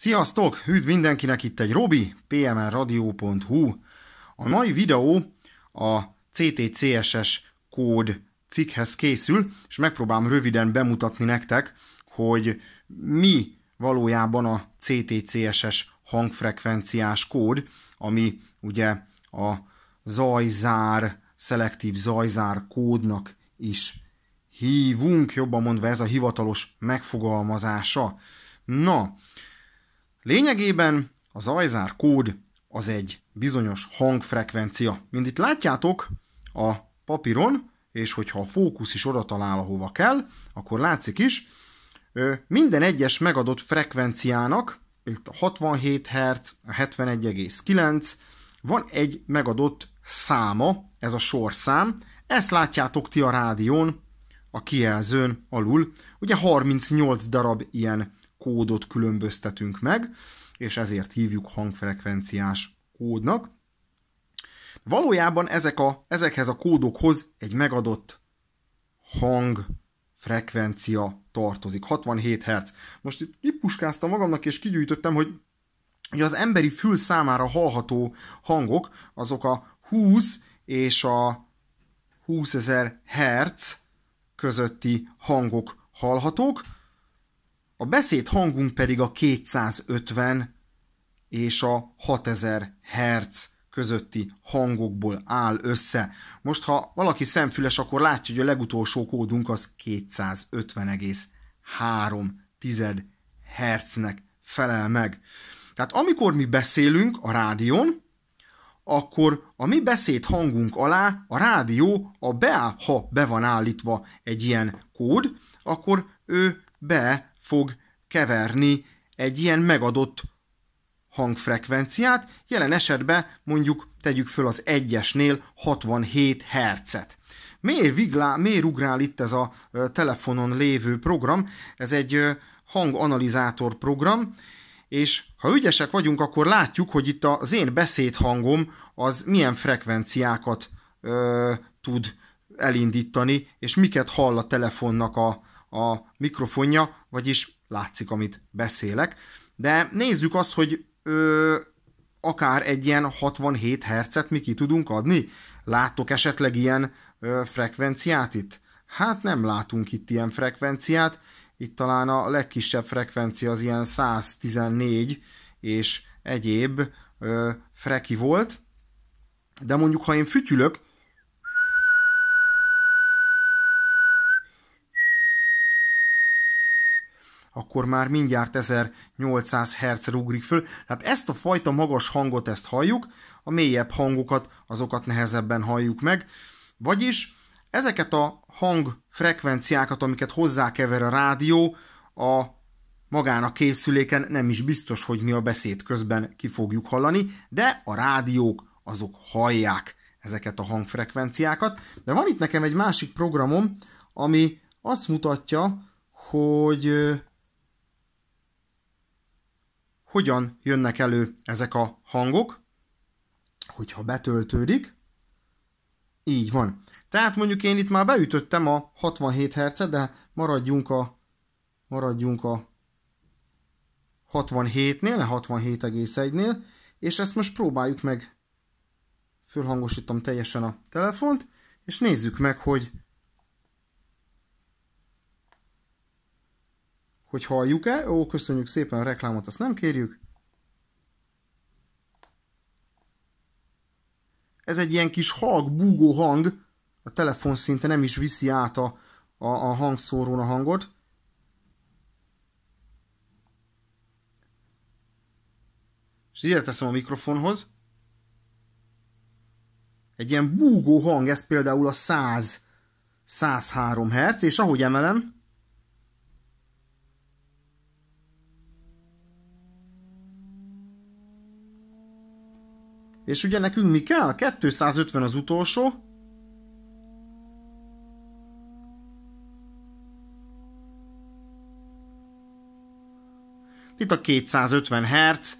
Sziasztok! Üdv mindenkinek itt egy Robi, pmrradio.hu. A mai videó a CTCSS kód cikkhez készül, és megpróbálom röviden bemutatni nektek, hogy mi valójában a CTCSS hangfrekvenciás kód, ami ugye a zajzár, szelektív zajzár kódnak is hívunk, jobban mondva ez a hivatalos megfogalmazása. Na, lényegében az zajzár kód az egy bizonyos hangfrekvencia. Mint itt látjátok a papíron, és hogyha a fókusz is oda talál, ahova kell, akkor látszik is, minden egyes megadott frekvenciának, a 67 Hz, a 71,9, van egy megadott száma, ez a sorszám, ezt látjátok ti a rádión, a kijelzőn alul. Ugye 38 darab ilyen kódot különböztetünk meg, és ezért hívjuk hangfrekvenciás kódnak. Valójában ezek a, ezekhez a kódokhoz egy megadott hangfrekvencia tartozik, 67 Hz. Most itt kipuskáztam magamnak, és kigyűjtöttem, hogy hogy az emberi fül számára hallható hangok, azok a 20 és a 20 ezer Hz közötti hangok hallhatók, a beszéd hangunk pedig a 250 és a 6000 Hz közötti hangokból áll össze. Most, ha valaki szemfüles, akkor látja, hogy a legutolsó kódunk az 250,3 Hz-nek felel meg. Tehát amikor mi beszélünk a rádión, akkor a mi beszéd hangunk alá a rádió, a beáll, ha be van állítva egy ilyen kód, akkor ő be fog keverni egy ilyen megadott hangfrekvenciát, jelen esetben mondjuk tegyük föl az egyesnél 67 Hz-et. Miért, viglá, miért ugrál itt ez a telefonon lévő program? Ez egy hanganalizátor program, és ha ügyesek vagyunk, akkor látjuk, hogy itt az én beszédhangom az milyen frekvenciákat ö, tud elindítani, és miket hall a telefonnak a, a mikrofonja, vagyis látszik, amit beszélek. De nézzük azt, hogy ö, akár egy ilyen 67 Hz-et mi ki tudunk adni. Látok esetleg ilyen ö, frekvenciát itt? Hát nem látunk itt ilyen frekvenciát, itt talán a legkisebb frekvencia az ilyen 114 és egyéb ö, freki volt, de mondjuk ha én fütyülök, akkor már mindjárt 1800 Hz ugrik föl. Tehát ezt a fajta magas hangot ezt halljuk, a mélyebb hangokat, azokat nehezebben halljuk meg. Vagyis ezeket a hangfrekvenciákat, amiket hozzákever a rádió, a magán a készüléken nem is biztos, hogy mi a beszéd közben ki fogjuk hallani, de a rádiók azok hallják ezeket a hangfrekvenciákat. De van itt nekem egy másik programom, ami azt mutatja, hogy hogyan jönnek elő ezek a hangok, hogyha betöltődik. Így van. Tehát mondjuk én itt már beütöttem a 67 hz de maradjunk a, maradjunk a 67-nél, 67,1-nél, és ezt most próbáljuk meg, fölhangosítom teljesen a telefont, és nézzük meg, hogy hogy halljuk-e. Ó, köszönjük szépen a reklámot, azt nem kérjük. Ez egy ilyen kis halk, búgó hang, a telefon szinte nem is viszi át a, a, a hangszórón a hangot. És ide teszem a mikrofonhoz. Egy ilyen búgó hang, ez például a 100, 103 Hz, és ahogy emelem, És ugye nekünk mi kell? 250 az utolsó. Itt a 250 Hz,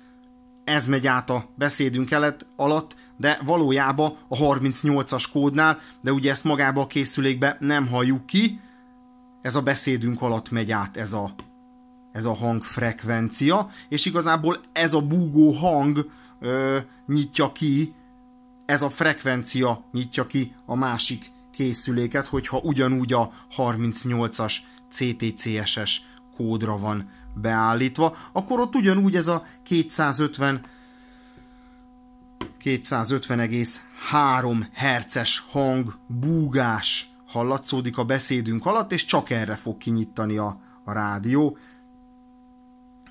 ez megy át a beszédünk alatt, de valójában a 38-as kódnál, de ugye ezt magába a készülékbe nem halljuk ki, ez a beszédünk alatt megy át ez a ez a hangfrekvencia, és igazából ez a búgó hang ö, nyitja ki, ez a frekvencia nyitja ki a másik készüléket, hogyha ugyanúgy a 38-as CTCSS kódra van beállítva, akkor ott ugyanúgy ez a 250 250,3 herces hang, búgás hallatszódik a beszédünk alatt, és csak erre fog kinyitani a, a rádió.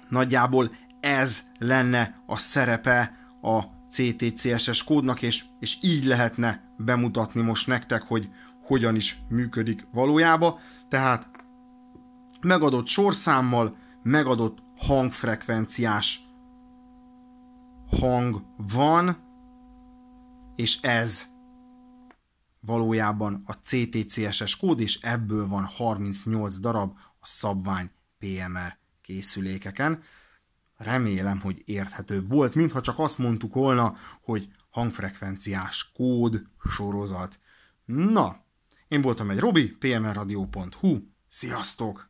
Nagyjából ez lenne a szerepe a CTCSS kódnak, és, és így lehetne bemutatni most nektek, hogy hogyan is működik valójában. Tehát megadott sorszámmal, megadott hangfrekvenciás hang van, és ez valójában a CTCSS kód, és ebből van 38 darab a szabvány PMR készülékeken. Remélem, hogy érthetőbb volt, mintha csak azt mondtuk volna, hogy hangfrekvenciás kód sorozat. Na, én voltam egy Robi, pmrradio.hu, sziasztok!